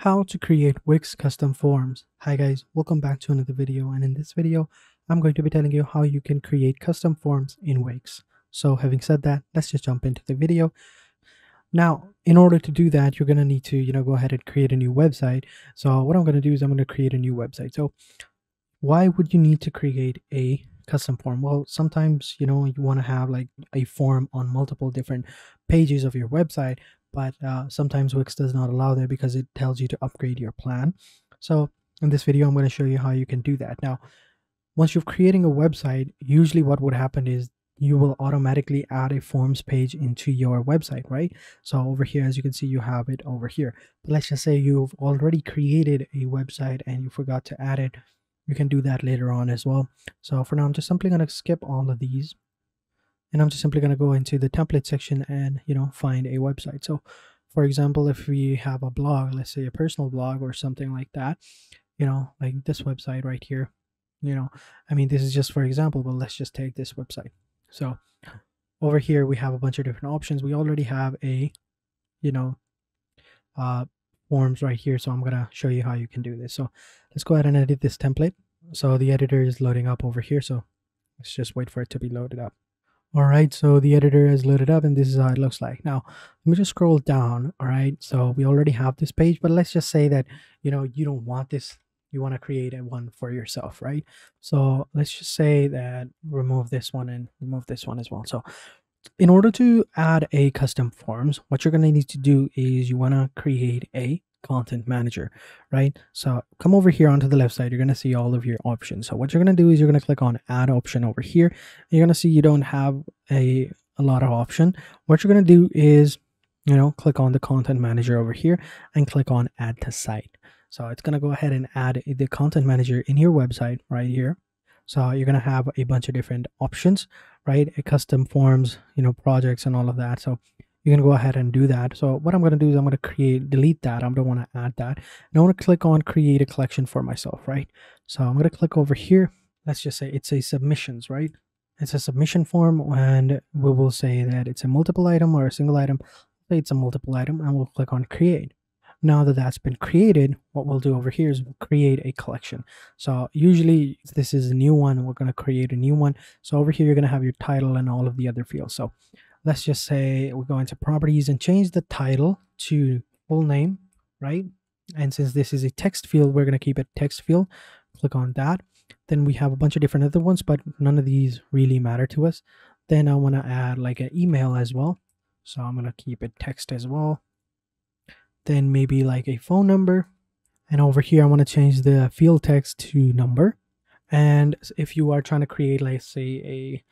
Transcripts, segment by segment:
how to create Wix custom forms. Hi guys, welcome back to another video and in this video I'm going to be telling you how you can create custom forms in Wix. So having said that, let's just jump into the video. Now, in order to do that, you're going to need to, you know, go ahead and create a new website. So what I'm going to do is I'm going to create a new website. So why would you need to create a custom form? Well, sometimes, you know, you want to have like a form on multiple different pages of your website, but uh, sometimes Wix does not allow that because it tells you to upgrade your plan. So in this video, I'm going to show you how you can do that. Now, once you're creating a website, usually what would happen is you will automatically add a forms page into your website, right? So over here, as you can see, you have it over here. But let's just say you've already created a website and you forgot to add it. You can do that later on as well. So for now, I'm just simply going to skip all of these and I'm just simply going to go into the template section and you know find a website. So for example if we have a blog let's say a personal blog or something like that you know like this website right here you know I mean this is just for example but let's just take this website. So over here we have a bunch of different options. We already have a you know uh forms right here. So I'm gonna show you how you can do this. So let's go ahead and edit this template. So the editor is loading up over here. So let's just wait for it to be loaded up all right, so the editor has loaded up and this is how it looks like. Now, let me just scroll down. All right, so we already have this page, but let's just say that, you know, you don't want this. You want to create a one for yourself, right? So let's just say that remove this one and remove this one as well. So in order to add a custom forms, what you're going to need to do is you want to create a content manager right? So come over here onto the left side you're going to see all of your options. So what you're going to do is you're going to click on add option over here you're going to see you don't have a a lot of option. What you're going to do is you know click on the content manager over here and click on add to site. So it's going to go ahead and add the content manager in your website right here. So you're going to have a bunch of different options right? A custom forms you know projects and all of that. So you can go ahead and do that. So what I'm going to do is I'm going to create, delete that. I don't want to add that. And I want to click on create a collection for myself, right? So I'm going to click over here. Let's just say it's a submissions, right? It's a submission form and we will say that it's a multiple item or a single item. Say it's a multiple item and we'll click on create. Now that that's been created, what we'll do over here is we'll create a collection. So usually this is a new one. We're going to create a new one. So over here, you're going to have your title and all of the other fields. So let's just say we go into properties and change the title to full name, right? And since this is a text field, we're going to keep it text field. Click on that. Then we have a bunch of different other ones, but none of these really matter to us. Then I want to add like an email as well. So I'm going to keep it text as well. Then maybe like a phone number. And over here, I want to change the field text to number. And if you are trying to create, let's say, a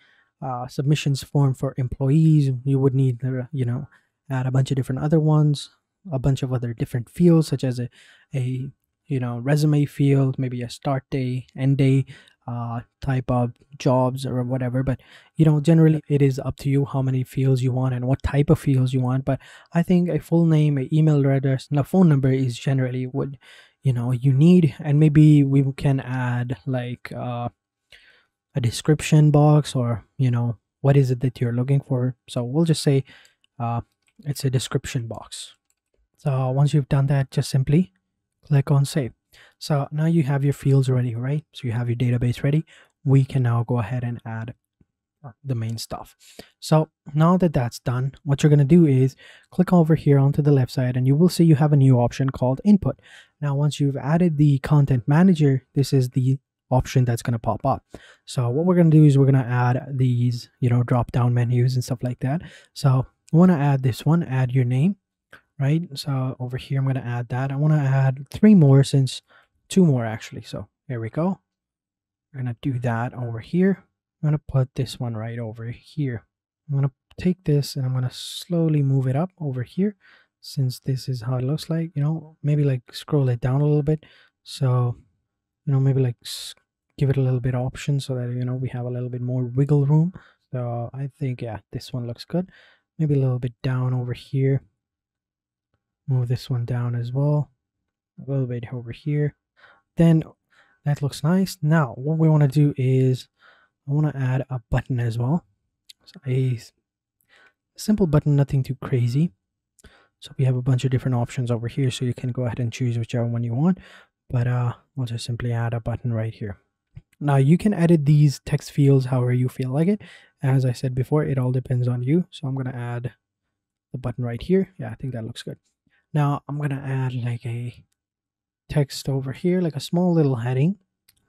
uh, submissions form for employees. You would need, you know, add a bunch of different other ones, a bunch of other different fields, such as a, a you know, resume field, maybe a start day, end day, uh, type of jobs or whatever. But you know, generally it is up to you how many fields you want and what type of fields you want. But I think a full name, a email address, and a phone number is generally what you know you need. And maybe we can add like uh, a description box or you know what is it that you're looking for. So we'll just say uh, it's a description box. So once you've done that just simply click on save. So now you have your fields ready right? So you have your database ready. We can now go ahead and add the main stuff. So now that that's done what you're going to do is click over here onto the left side and you will see you have a new option called input. Now once you've added the content manager this is the option that's going to pop up. So what we're going to do is we're going to add these, you know, drop down menus and stuff like that. So I want to add this one, add your name, right? So over here, I'm going to add that. I want to add three more since two more actually. So here we go. We're going to do that over here. I'm going to put this one right over here. I'm going to take this and I'm going to slowly move it up over here since this is how it looks like, you know, maybe like scroll it down a little bit. So you know maybe like give it a little bit of option so that you know we have a little bit more wiggle room. So i think yeah this one looks good. Maybe a little bit down over here. Move this one down as well. A little bit over here. Then that looks nice. Now what we want to do is i want to add a button as well. So a simple button nothing too crazy. So we have a bunch of different options over here. So you can go ahead and choose whichever one you want. But uh, we'll just simply add a button right here. Now you can edit these text fields however you feel like it. As I said before, it all depends on you. So I'm going to add the button right here. Yeah, I think that looks good. Now I'm going to add like a text over here, like a small little heading,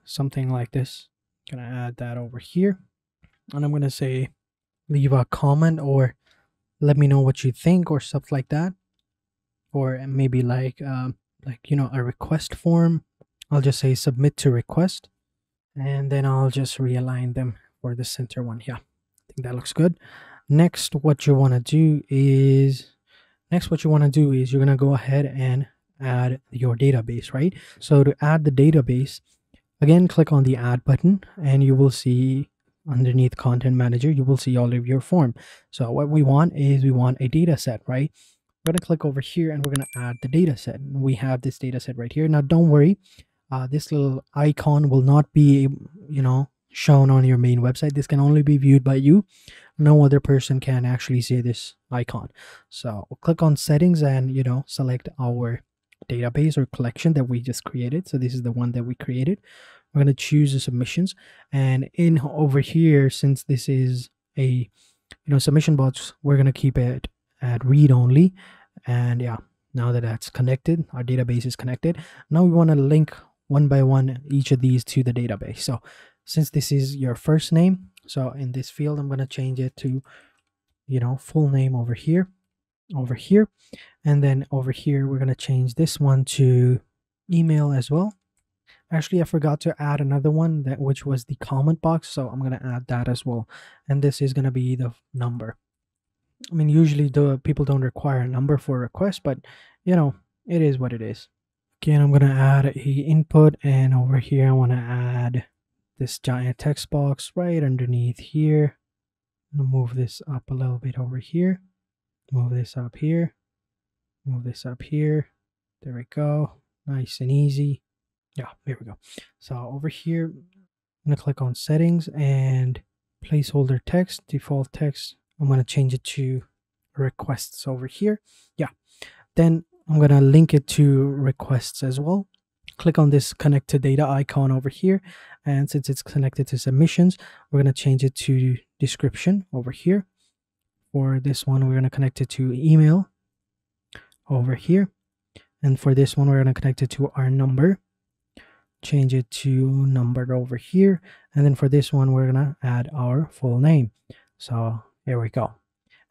something like this. Going to add that over here. And I'm going to say leave a comment or let me know what you think or stuff like that. Or maybe like, um, like, you know, a request form. I'll just say submit to request. And then I'll just realign them for the center one. Yeah, I think that looks good. Next, what you want to do is, next what you want to do is you're going to go ahead and add your database, right? So to add the database, again, click on the add button and you will see underneath content manager, you will see all of your form. So what we want is we want a data set, right? We're going to click over here and we're going to add the data set. We have this data set right here. Now, don't worry. Uh, this little icon will not be, you know, shown on your main website. This can only be viewed by you. No other person can actually see this icon. So we'll click on settings and, you know, select our database or collection that we just created. So this is the one that we created. We're going to choose the submissions and in over here, since this is a, you know, submission box, we're going to keep it at read only. And yeah, now that that's connected, our database is connected. Now we want to link one by one each of these to the database. So since this is your first name, so in this field, I'm going to change it to, you know, full name over here, over here. And then over here, we're going to change this one to email as well. Actually, I forgot to add another one that which was the comment box. So I'm going to add that as well. And this is going to be the number. I mean, usually the people don't require a number for a request, but you know, it is what it is. Again, I'm to add a input and over here, I want to add this giant text box right underneath here. I'm to move this up a little bit over here. Move this up here. Move this up here. There we go. Nice and easy yeah here we go so over here i'm to click on settings and placeholder text default text i'm going to change it to requests over here. Yeah. Then i'm going to link it to requests as well. Click on this connect to data icon over here. And since it's connected to submissions we're going to change it to description over here. For this one we're going to connect it to email over here. And for this one we're going to connect it to our number. Change it to number over here. And then for this one we're gonna add our full name. So here we go.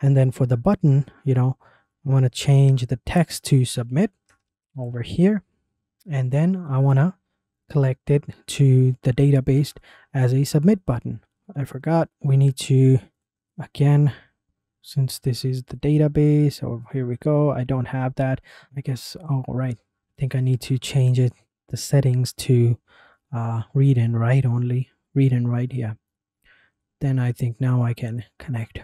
And then for the button you know I want to change the text to submit over here. And then I want to collect it to the database as a submit button. I forgot we need to again since this is the database oh here we go I don't have that I guess all oh, right I think I need to change it the settings to uh, read and write only read and write here then I think now I can connect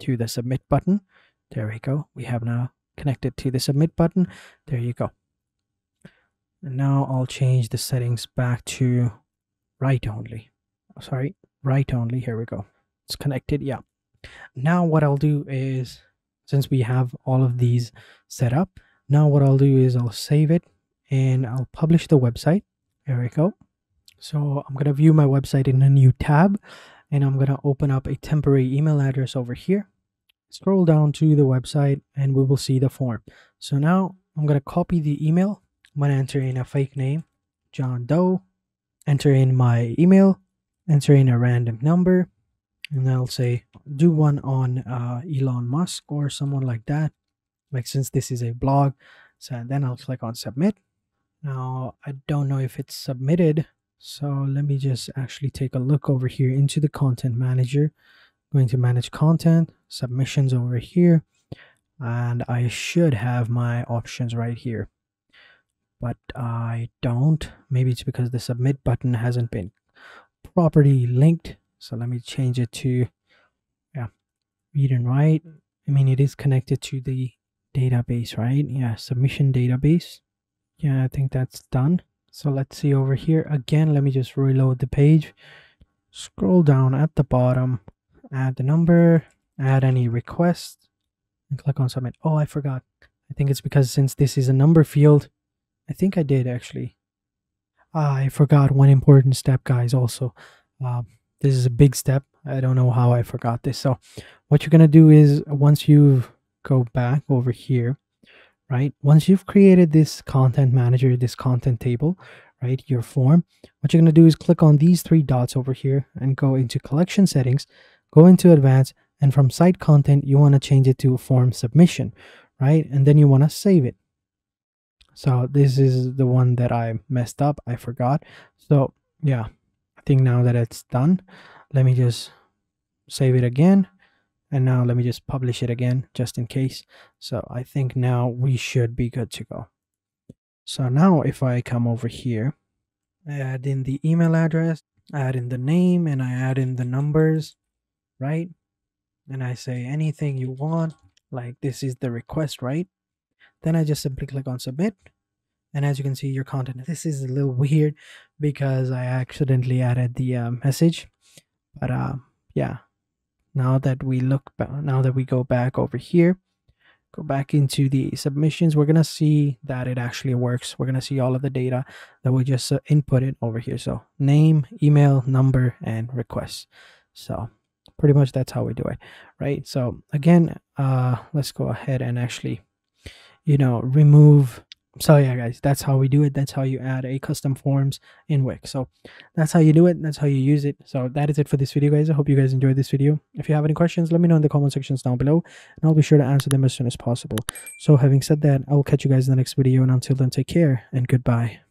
to the submit button. There we go. We have now connected to the submit button. There you go. And now I'll change the settings back to write only. Sorry write only. Here we go. It's connected. Yeah. Now what I'll do is since we have all of these set up now what I'll do is I'll save it and I'll publish the website. There we go. So I'm going to view my website in a new tab and I'm going to open up a temporary email address over here. Scroll down to the website and we will see the form. So now I'm going to copy the email. I'm going to enter in a fake name, John Doe, enter in my email, enter in a random number, and I'll say do one on uh, Elon Musk or someone like that. Like since this is a blog, so then I'll click on submit now, I don't know if it's submitted. So let me just actually take a look over here into the content manager. I'm going to manage content, submissions over here. And I should have my options right here. But I don't. Maybe it's because the submit button hasn't been properly linked. So let me change it to yeah, read and write. I mean, it is connected to the database, right? Yeah, submission database yeah i think that's done so let's see over here again let me just reload the page scroll down at the bottom add the number add any requests and click on submit oh i forgot I think it's because since this is a number field, I think I did actually. Ah, I forgot one important step, guys. Also, um, this is a big step. I don't know how I forgot this. So, what you're gonna do is once you go back over here, right? Once you've created this content manager, this content table, right, your form, what you're gonna do is click on these three dots over here and go into collection settings, go into advanced, and from site content, you want to change it to form submission, right? And then you want to save it. So this is the one that I messed up. I forgot. So yeah, I think now that it's done, let me just save it again. And now let me just publish it again, just in case. So I think now we should be good to go. So now if I come over here, I add in the email address, add in the name, and I add in the numbers, right? And I say anything you want, like this is the request, right? Then I just simply click on submit. And as you can see, your content, this is a little weird because I accidentally added the uh, message. But uh, yeah, now that we look, now that we go back over here, go back into the submissions, we're going to see that it actually works. We're going to see all of the data that we just uh, inputted over here. So name, email, number, and request. So pretty much that's how we do it, right? So again, uh, let's go ahead and actually, you know, remove so yeah guys that's how we do it. That's how you add a custom forms in wix. So that's how you do it. That's how you use it. So that is it for this video guys. I hope you guys enjoyed this video. If you have any questions let me know in the comment sections down below and i'll be sure to answer them as soon as possible. So having said that i will catch you guys in the next video and until then take care and goodbye